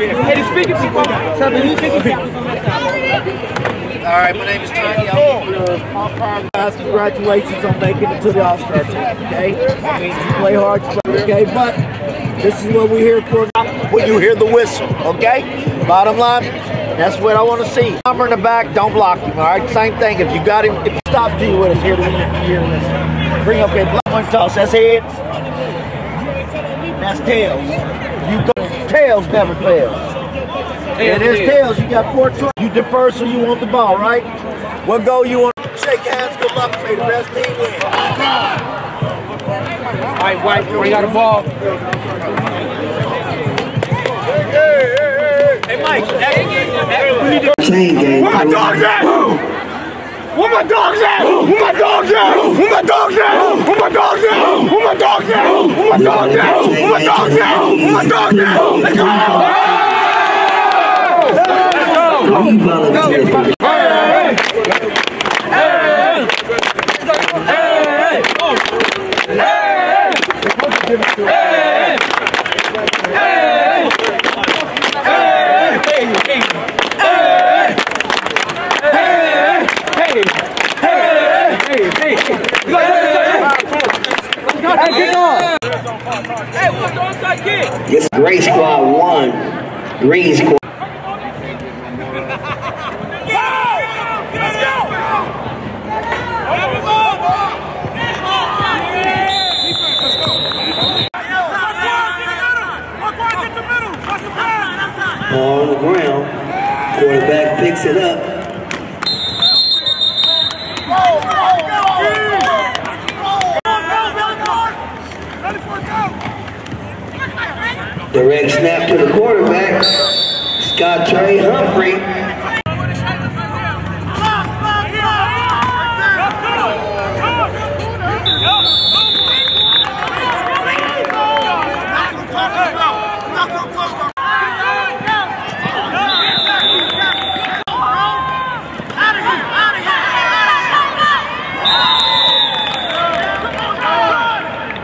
All right, my name is Tiny. I'm guys, congratulations on making it to the All-Star team, okay? That means you play hard, you play, okay? But this is what we're here for. When you hear the whistle, okay? Bottom line, that's what I want to see. Number in the back, don't block him, all right? Same thing. If you got him, if you stop G with us here, here this. Bring up that block one toss. That's heads. That's tails. You go, tails never fails. And there's tails. You got four choices. You defer so you want the ball, right? What goal you want? Shake hands. Good luck. May the best team win. All right, White, bring out the ball. Hey, Mike. Chain game. Where my dogs at? Where my dogs at? Where my dogs at? Where my dogs at? Where my dogs at? Where my dogs at? Where my dogs at? Where my dogs at? Where my dogs at? Let's go! Let's go! volunteers. Yes, Gray Squad one. Green Squad. Ball on the ground. Quarterback picks it up. Direct snap to the quarterback. Scott Trey Humphrey.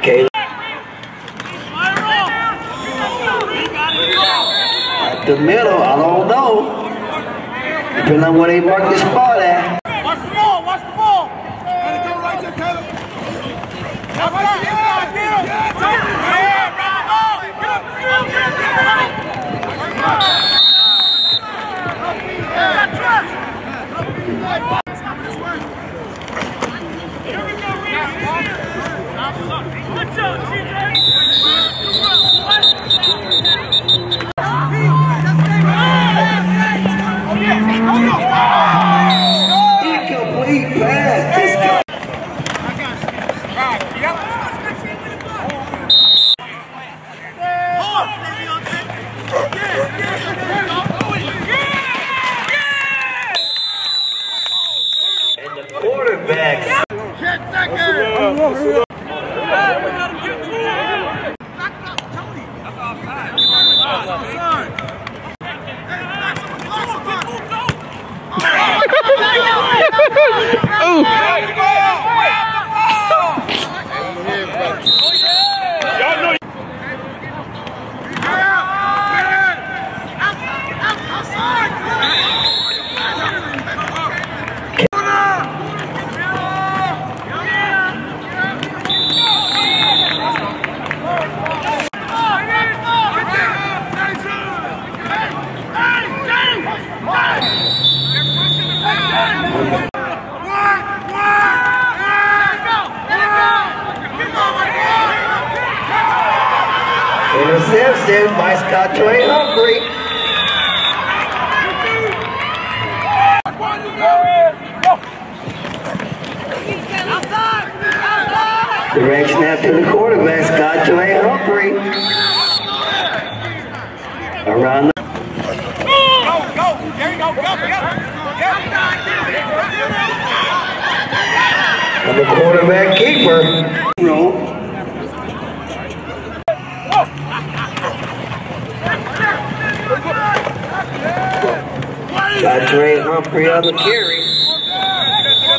Caleb. At middle, I don't know. Depending on where they mark this spot at. Watch the ball, watch the ball. Gotta go right there, Caleb. That's right, inside, get him. Yeah, run the ball. Get up, get up, get up, get up. Got trust. Stop this way. Here we go, Reed. Good job, Incomplete pass. This guy. And the quarterback. By Scott Trey Humphrey. Direct snap to the quarterback, Scott Trey Humphrey. Around the Go, go. There you go. Go, go. and the quarterback keeper. Roll. Got Trey Humphrey on the carry.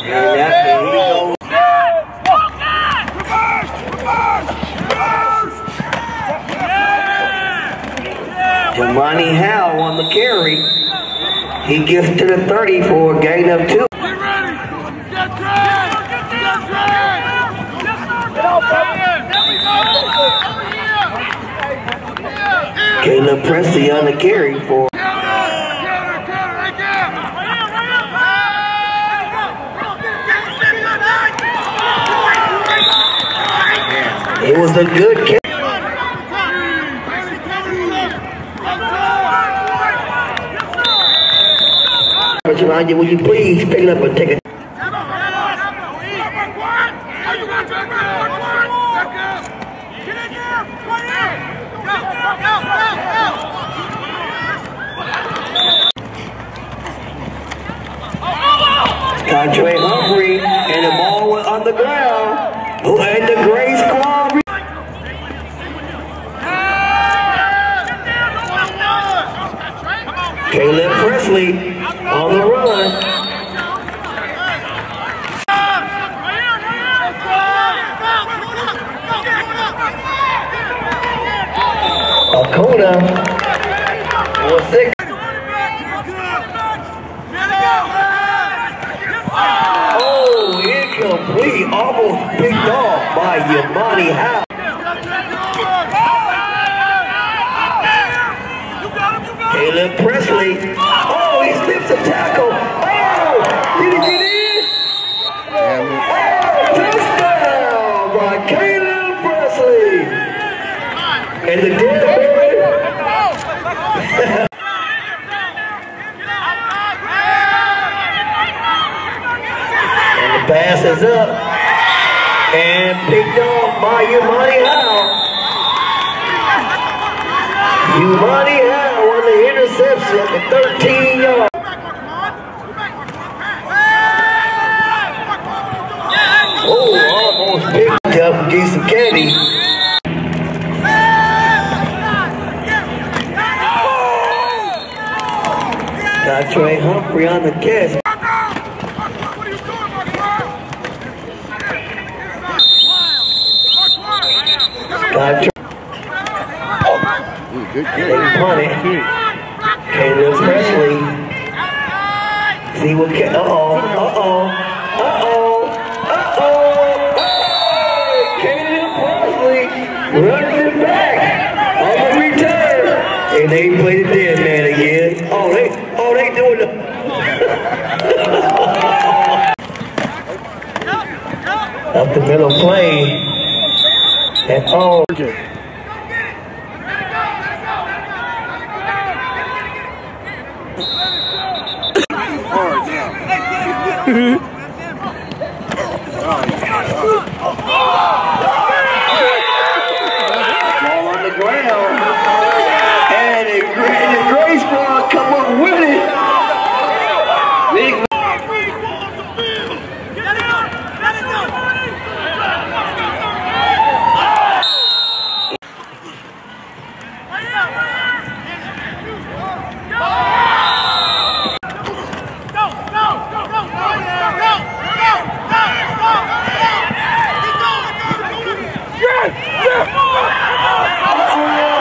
And that and he goes. Money Howe on the carry. He gets to the 30 for a gain of two. Caleb Presley on the carry for it was a good carry. But you, will you please pick it up and take it? Andre Humphrey, and the ball went on the ground. Who and the Gray Squad. Caleb Presley on the run. Acuna was six. Oh, incomplete, almost picked off by Yamani Howe. Caleb Presley. Oh, he slips a tackle. Oh, did he get in? Oh, touchdown by Caleb Presley. And the dead baby. And the pass is up. And picked off by Yamani Howe. Yumani Howe on the interception at 13 yard. Oh, almost picked up Jason Caddy. Got Trey Humphrey on the catch. Got Trey. They punt it. Caleb Presley. See what can. Uh oh. Uh oh. Uh oh. Uh oh. Caleb Presley runs it back on the return. And they played the dead man again. Oh, they. Oh, they doing the. Up the middle plane. Oh. Ball on the ground. And the, Gray- the Gray Squad come up with it. Big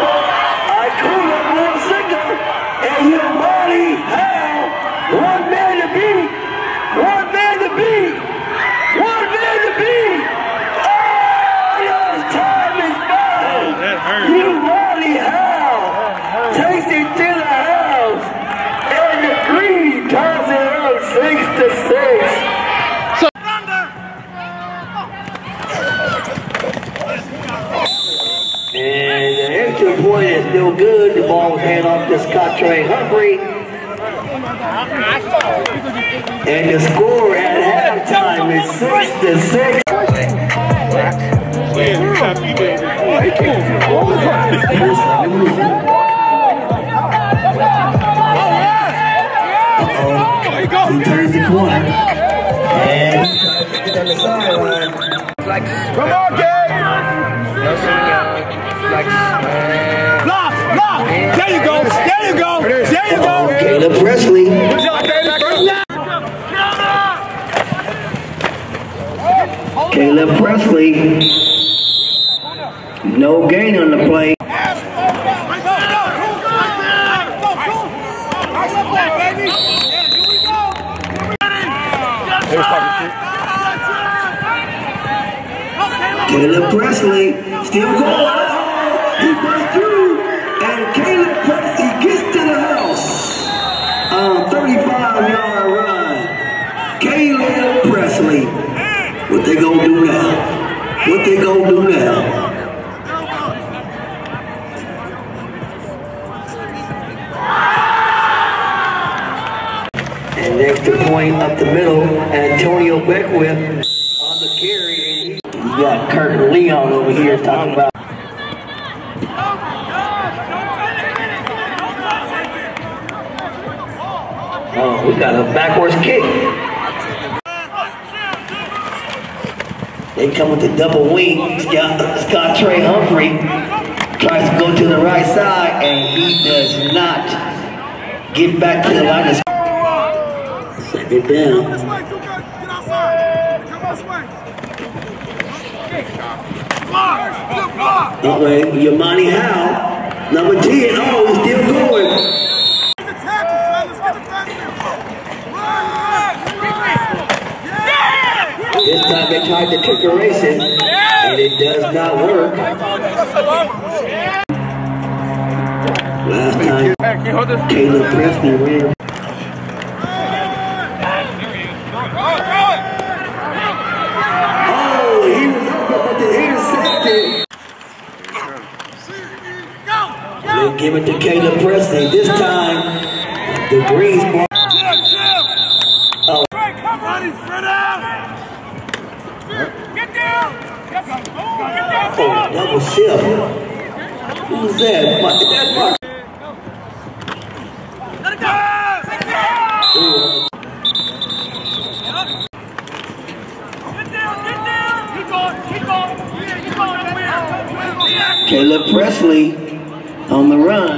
Acuna Wilsinger and Yamani Howe. One man to beat. One man to beat. One man to beat. Oh, your time is mine. That hurt. Yamani Howe takes it to the house. And the green turns it up six to six. The point is still good. The ball was handed off to Scott Trey Humphrey. And the score at halftime is six to six. Uh-oh. He turns the corner. And he tries to get on the sideline. Presley. No gain on the play. Caleb Presley still going. He busts through, and Caleb Presley gets to the house on a 35-yard run. Caleb Presley. What they gonna do now? What they gonna do now? And next to point up the middle, Antonio Beckwith on the carry. You got Kurt Leon over here talking about. Oh, we got a backwards kick. They come with the double wing. Scott, Scott Trey Humphrey tries to go to the right side, and he does not get back to the line second down. This way, too good. Get outside. Come this way. Block. Good block. Okay, Yamani Howe, number 10. Oh, he's still going. Get the tackle, fellas. Get the tackle. Run. Yeah. This time they tried the trickeration, and it does not work. Last time, Caleb Presley ran. Oh, he was give it to Caleb Presley. This time, the Greens ball. Chill, chill. Oh. Right, come on. Spread out. Get down. Get double shift. That? My, that's. Let it go. Get down. Get down. Keep going. Keep going. Yeah, keep going. Caleb Presley on the run.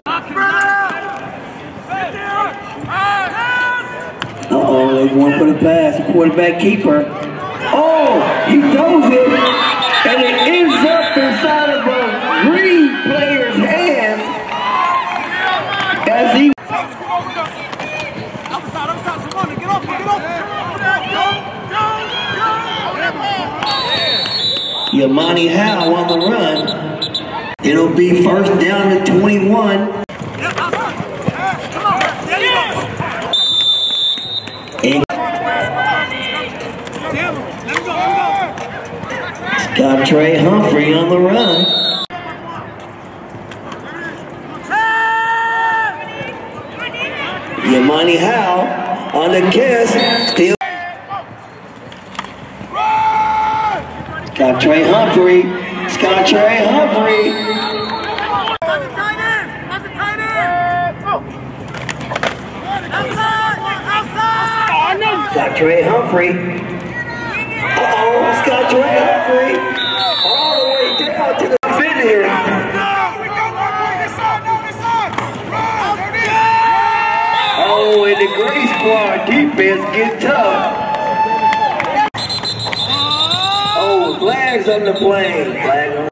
Uh-oh, they going for the pass. Quarterback keeper. Oh, he throws it, and it ends up inside of a green player's hand as he. Outside, outside, Savannah, get off, get off. Go, go, go. Yamani Howe on the run. It'll be first down to 21. Yeah, outside. Come on, there you go. And got Trey Humphrey on the run. Yamani Howe on the kiss. Got Trey Humphrey. Scott Trey Humphrey. Scott Trey Humphrey. Uh-oh, Scott Trey Humphrey. All the way down to the fin here. Oh, and the Gray Squad defense get tough. Oh, flags on the plane. Flag on.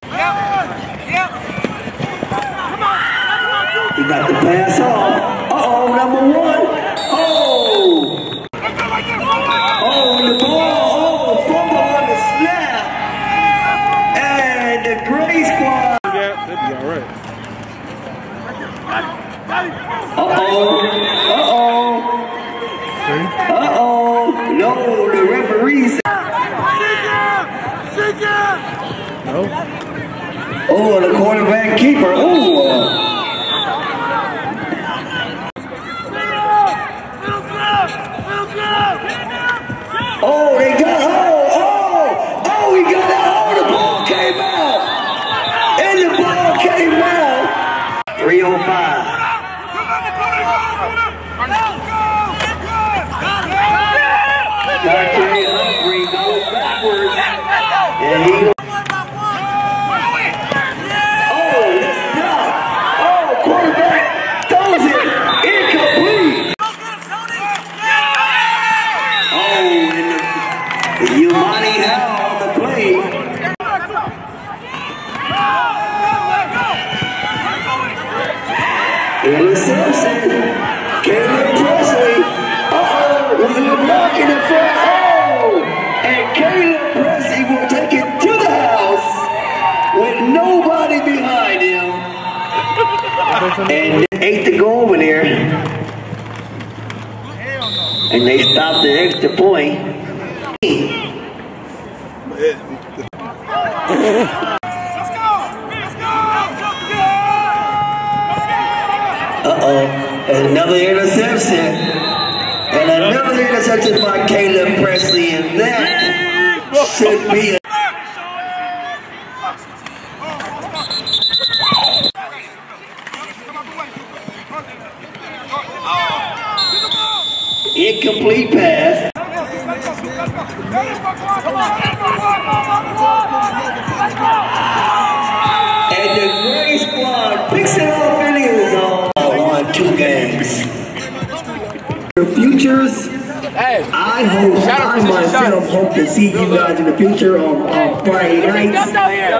He got the pass off. Uh-oh, number one. Yumani now on the play. Anna Simpson, Caleb Presley, Uh oh, with a block in the front, oh, and Caleb Presley will take it to the house with nobody behind him. and eight to go over there. And they stopped the extra point. Uh-oh, another interception. And another interception by Caleb Presley, and that should be a two games. Your futures. I hope, I myself hope to see you guys in the future on, on Friday nights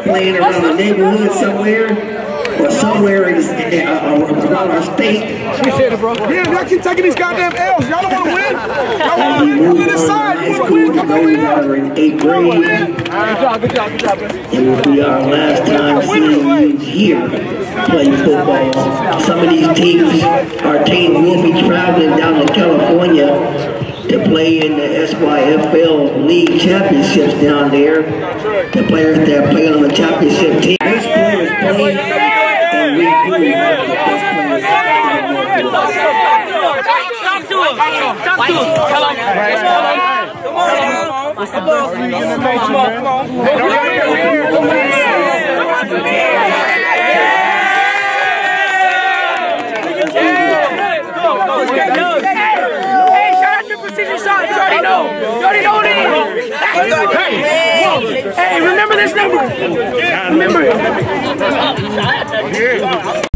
playing around the neighborhood somewhere or somewhere in, in, uh, around our state. Damn, y'all keep taking these goddamn L's. Y'all don't want to win. Y'all want to win. Come move to this side. to You high want to win. school, Come over those that here. are in eighth grade, Good job, good job, good job, it will be our last time seeing you here playing football. Some of these teams, our team will be traveling down to California to play in the SYFL League Championships down there. The players that are playing on the championship team. Best players play, and we do have the best players in the Northwest. Talk to him. Talk to him. Tell him. What's the best league in the nation, man? Hey, shout out to Precision Shots. You already know. You already know what it is. Hey, remember this number. Remember it.